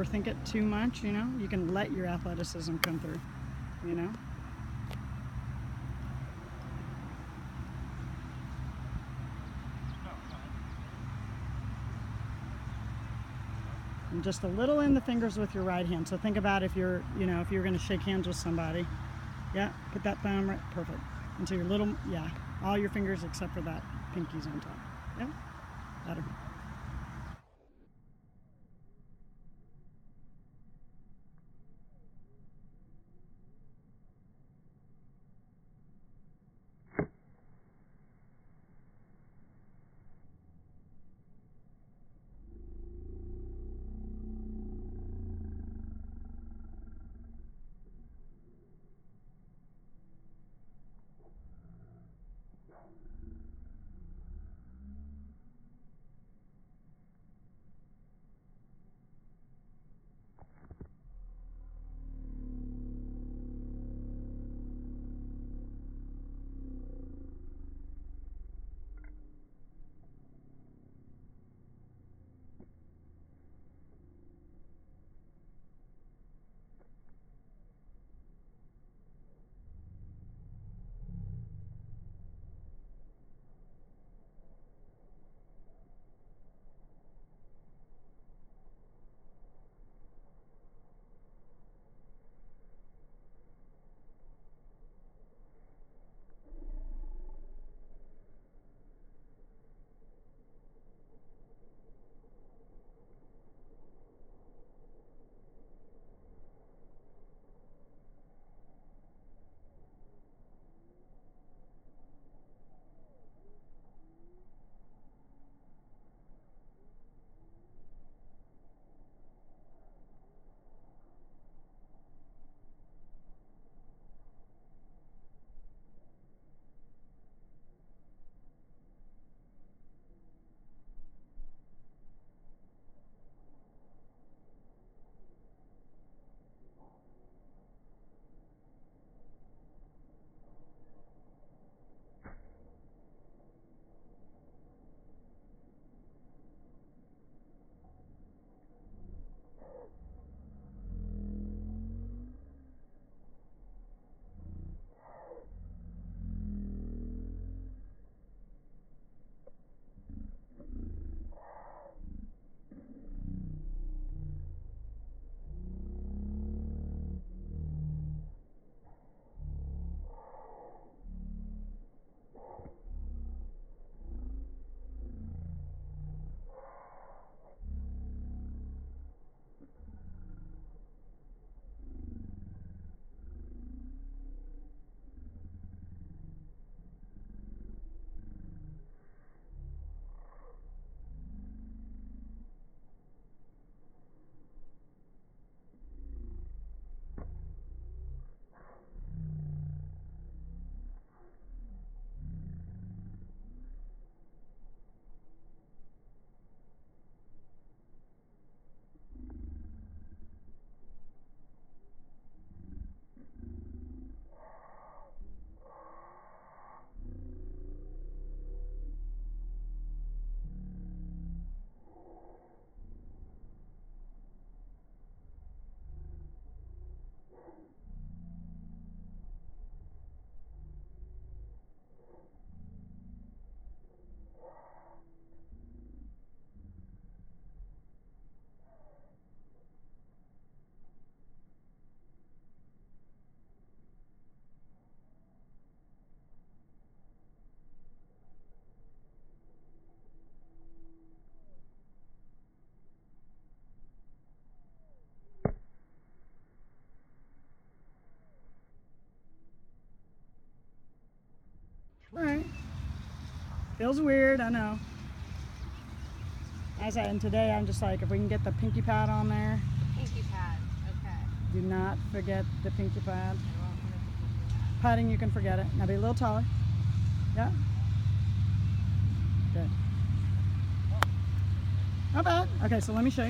overthink it too much, you know? You can let your athleticism come through, you know? And just a little in the fingers with your right hand. So think about if you're, you know, if you're going to shake hands with somebody. Yeah, put that thumb right, perfect. Into your little, yeah, all your fingers except for that pinky's on top. Yeah, better. Feels weird, I know. As I, and today I'm just like, if we can get the pinky pad on there, Pinky pad. Okay. do not forget the pinky pad. I won't the pinky pad. Padding, you can forget it. Now be a little taller. Yeah. Good. Not bad. Okay, so let me show you.